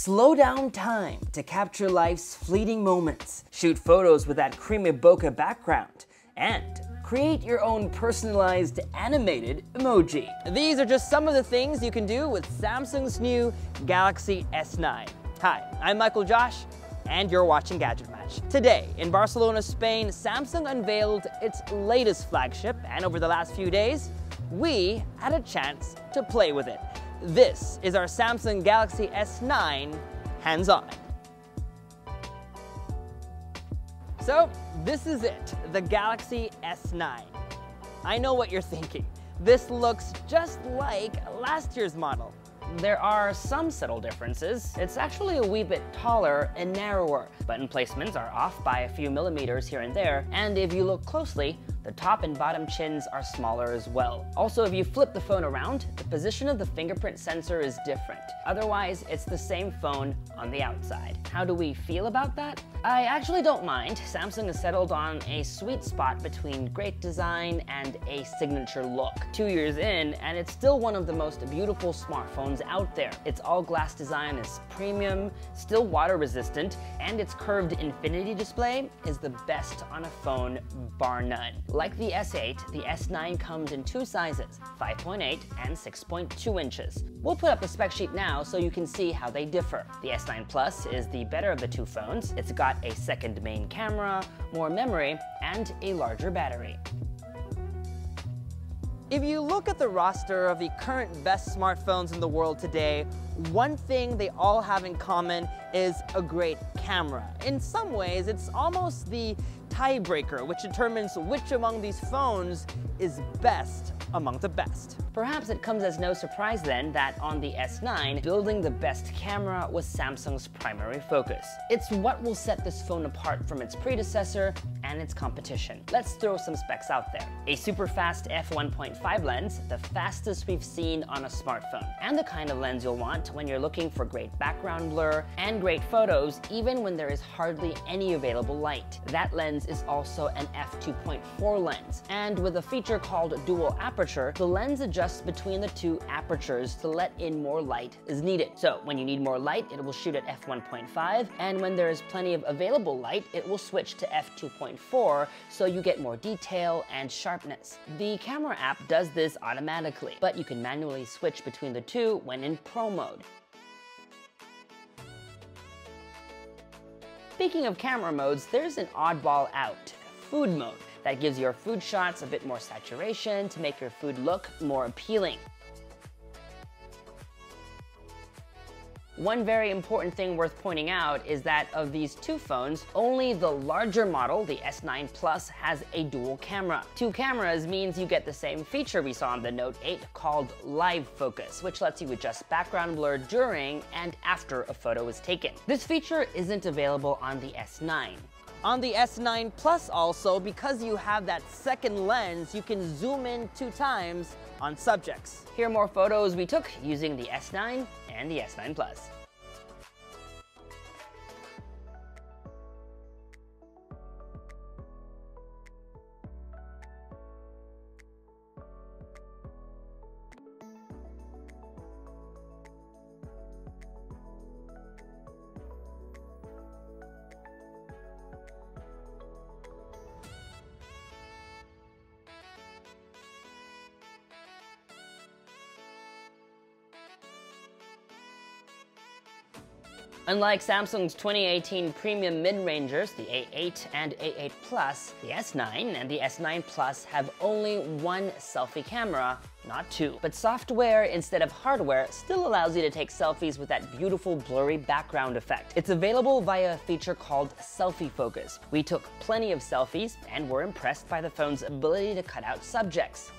Slow down time to capture life's fleeting moments. Shoot photos with that creamy bokeh background. And create your own personalized animated emoji. These are just some of the things you can do with Samsung's new Galaxy S9. Hi, I'm Michael Josh, and you're watching Gadget Match. Today, in Barcelona, Spain, Samsung unveiled its latest flagship, and over the last few days, we had a chance to play with it. This is our Samsung Galaxy S9 hands-on. So, this is it, the Galaxy S9. I know what you're thinking. This looks just like last year's model. There are some subtle differences. It's actually a wee bit taller and narrower. Button placements are off by a few millimeters here and there, and if you look closely, the top and bottom chins are smaller as well. Also, if you flip the phone around, the position of the fingerprint sensor is different. Otherwise, it's the same phone on the outside. How do we feel about that? I actually don't mind. Samsung has settled on a sweet spot between great design and a signature look. Two years in, and it's still one of the most beautiful smartphones out there. Its all glass design is premium, still water resistant, and its curved infinity display is the best on a phone, bar none. Like the S8, the S9 comes in two sizes, 5.8 and 6.2 inches. We'll put up the spec sheet now so you can see how they differ. The S9 Plus is the better of the two phones. It's got a second main camera, more memory, and a larger battery. If you look at the roster of the current best smartphones in the world today, one thing they all have in common is a great camera. In some ways, it's almost the tiebreaker, which determines which among these phones is best among the best. Perhaps it comes as no surprise then that on the S9, building the best camera was Samsung's primary focus. It's what will set this phone apart from its predecessor and its competition. Let's throw some specs out there. A super fast f1.5 lens, the fastest we've seen on a smartphone, and the kind of lens you'll want when you're looking for great background blur and great photos even when there is hardly any available light. That lens is also an f2.4 lens, and with a feature called dual aperture, the lens adjusts between the two apertures to let in more light as needed. So when you need more light, it will shoot at f1.5, and when there is plenty of available light, it will switch to f2.4 so you get more detail and sharpness. The camera app does this automatically, but you can manually switch between the two when in Pro mode. Speaking of camera modes, there's an oddball out, food mode, that gives your food shots a bit more saturation to make your food look more appealing. One very important thing worth pointing out is that of these two phones, only the larger model, the S9 Plus, has a dual camera. Two cameras means you get the same feature we saw on the Note 8 called Live Focus, which lets you adjust background blur during and after a photo is taken. This feature isn't available on the S9. On the S9 Plus also, because you have that second lens, you can zoom in two times on subjects. Here are more photos we took using the S9 and the S9 Plus. Unlike Samsung's 2018 premium mid-rangers, the A8 and A8 Plus, the S9 and the S9 Plus have only one selfie camera, not two. But software instead of hardware still allows you to take selfies with that beautiful blurry background effect. It's available via a feature called Selfie Focus. We took plenty of selfies and were impressed by the phone's ability to cut out subjects.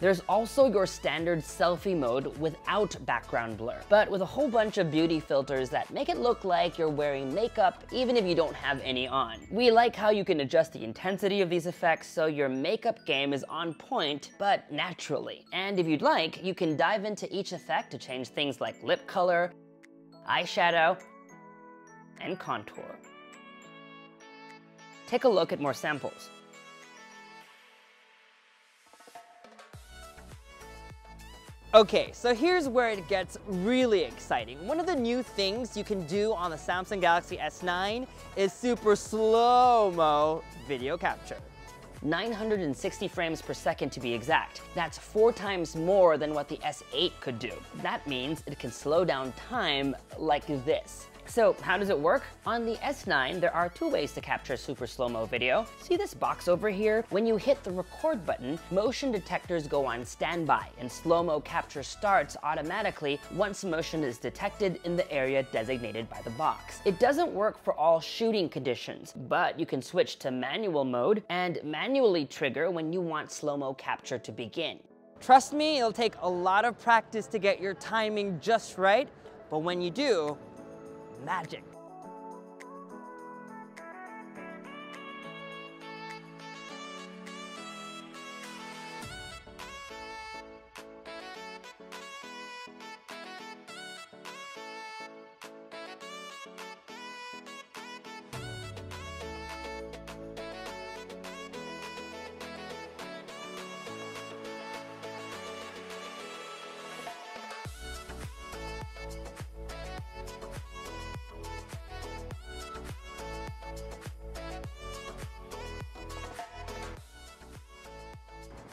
There's also your standard selfie mode without background blur, but with a whole bunch of beauty filters that make it look like you're wearing makeup even if you don't have any on. We like how you can adjust the intensity of these effects so your makeup game is on point, but naturally. And if you'd like, you can dive into each effect to change things like lip color, eyeshadow, and contour. Take a look at more samples. Okay, so here's where it gets really exciting. One of the new things you can do on the Samsung Galaxy S9 is super slow-mo video capture. 960 frames per second to be exact. That's four times more than what the S8 could do. That means it can slow down time like this. So how does it work? On the S9, there are two ways to capture super slow-mo video. See this box over here? When you hit the record button, motion detectors go on standby and slow-mo capture starts automatically once motion is detected in the area designated by the box. It doesn't work for all shooting conditions, but you can switch to manual mode and manually trigger when you want slow-mo capture to begin. Trust me, it'll take a lot of practice to get your timing just right, but when you do, magic.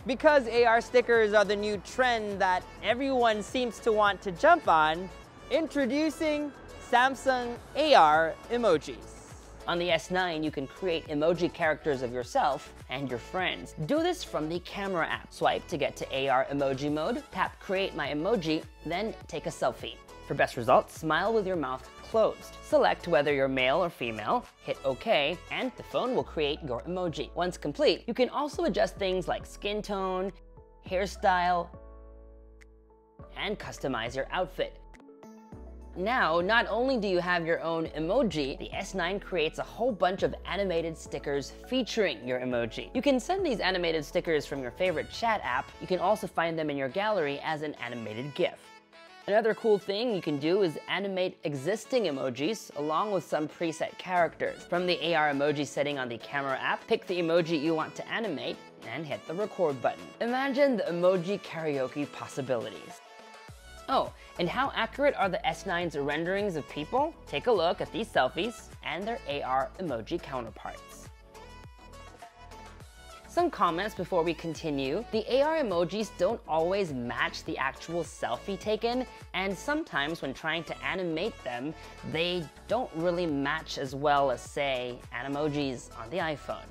Because AR stickers are the new trend that everyone seems to want to jump on, introducing Samsung AR emojis. On the S9, you can create emoji characters of yourself and your friends. Do this from the camera app. Swipe to get to AR emoji mode, tap create my emoji, then take a selfie. For best results, smile with your mouth closed. Select whether you're male or female, hit OK, and the phone will create your emoji. Once complete, you can also adjust things like skin tone, hairstyle, and customize your outfit. Now, not only do you have your own emoji, the S9 creates a whole bunch of animated stickers featuring your emoji. You can send these animated stickers from your favorite chat app. You can also find them in your gallery as an animated GIF. Another cool thing you can do is animate existing emojis along with some preset characters. From the AR emoji setting on the camera app, pick the emoji you want to animate and hit the record button. Imagine the emoji karaoke possibilities. Oh, and how accurate are the S9's renderings of people? Take a look at these selfies and their AR emoji counterparts. Some comments before we continue. The AR emojis don't always match the actual selfie taken, and sometimes when trying to animate them, they don't really match as well as, say, animojis on the iPhone.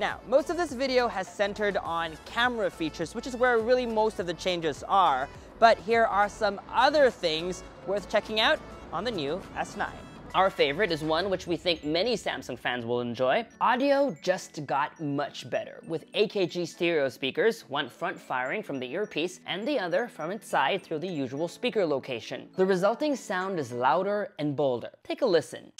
Now, most of this video has centered on camera features, which is where really most of the changes are. But here are some other things worth checking out on the new S9. Our favorite is one which we think many Samsung fans will enjoy. Audio just got much better, with AKG stereo speakers, one front firing from the earpiece and the other from its side through the usual speaker location. The resulting sound is louder and bolder. Take a listen.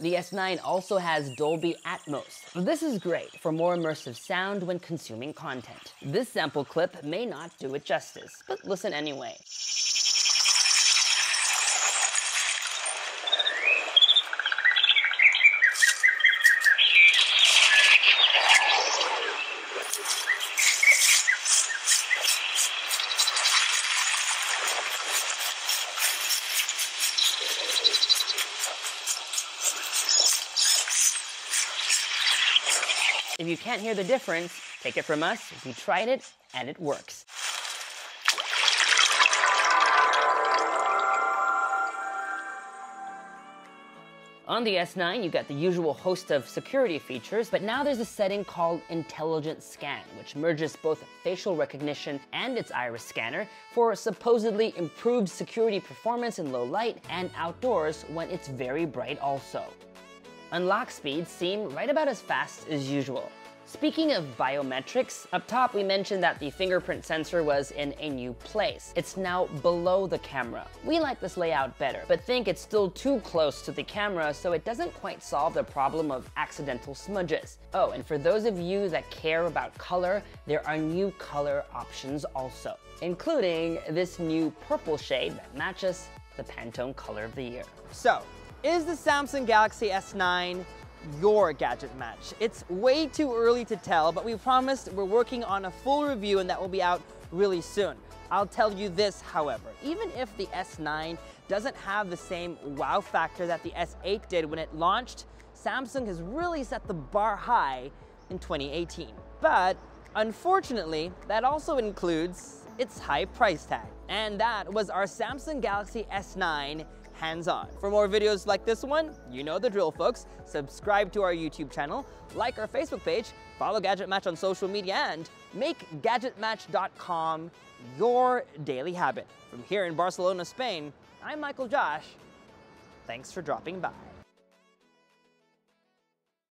The S9 also has Dolby Atmos. This is great for more immersive sound when consuming content. This sample clip may not do it justice, but listen anyway. If you can't hear the difference, take it from us, we tried it and it works. On the S9, you got the usual host of security features, but now there's a setting called Intelligent Scan, which merges both facial recognition and its iris scanner for supposedly improved security performance in low light and outdoors when it's very bright also. Unlock speeds seem right about as fast as usual. Speaking of biometrics, up top we mentioned that the fingerprint sensor was in a new place. It's now below the camera. We like this layout better, but think it's still too close to the camera so it doesn't quite solve the problem of accidental smudges. Oh, and for those of you that care about color, there are new color options also, including this new purple shade that matches the Pantone color of the year. So, is the Samsung Galaxy S9 your gadget match? It's way too early to tell, but we promised we're working on a full review and that will be out really soon. I'll tell you this, however, even if the S9 doesn't have the same wow factor that the S8 did when it launched, Samsung has really set the bar high in 2018. But unfortunately, that also includes its high price tag. And that was our Samsung Galaxy S9 hands-on. For more videos like this one, you know the drill folks, subscribe to our YouTube channel, like our Facebook page, follow Gadget Match on social media, and make GadgetMatch.com your daily habit. From here in Barcelona, Spain, I'm Michael Josh. Thanks for dropping by.